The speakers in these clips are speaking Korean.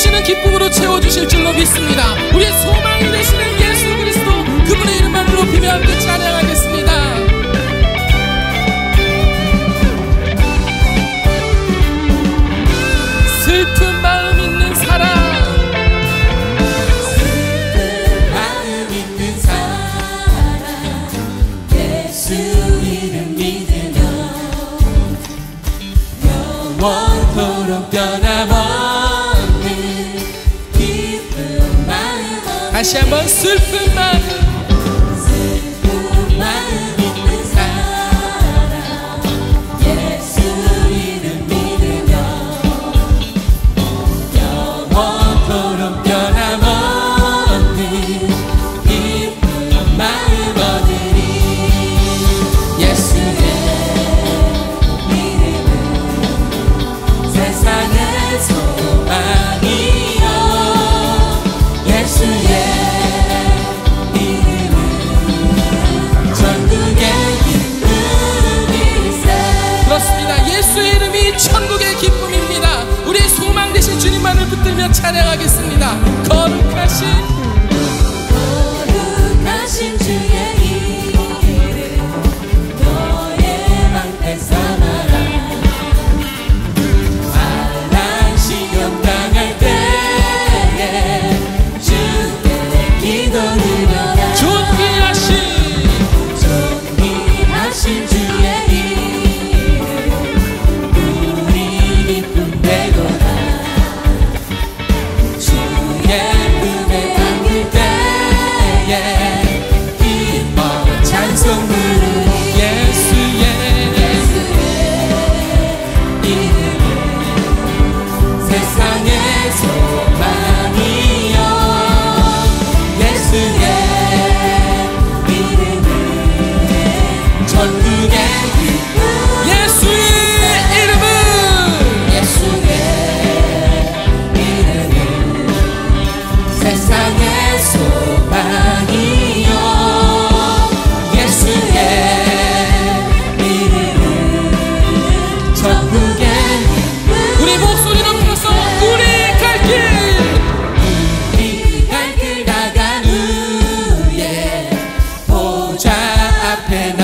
되시는 기쁨으로 채워주실 줄로 믿습니다. 우리의 소망이 되시는 예수 그리스도 그분의 이름만 높이며 함께 찬양하겠습니다. 슬픈 마음 있는 사람 슬픈 마음 있는 사람 Kaşama sürpüm ben そばに happen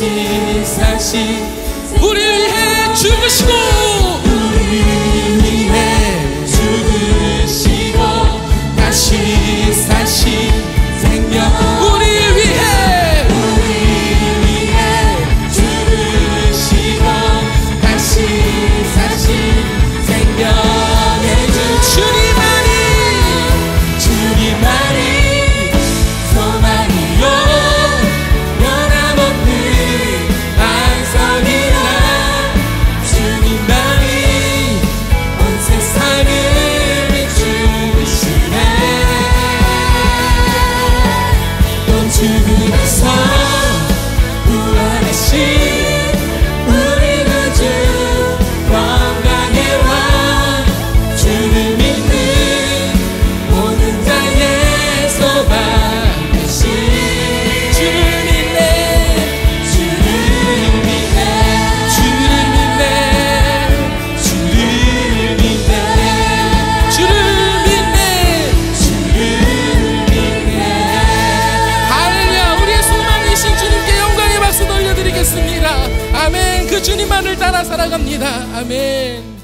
다시 사시 우리를 해 주시고 살아갑니다. 아멘.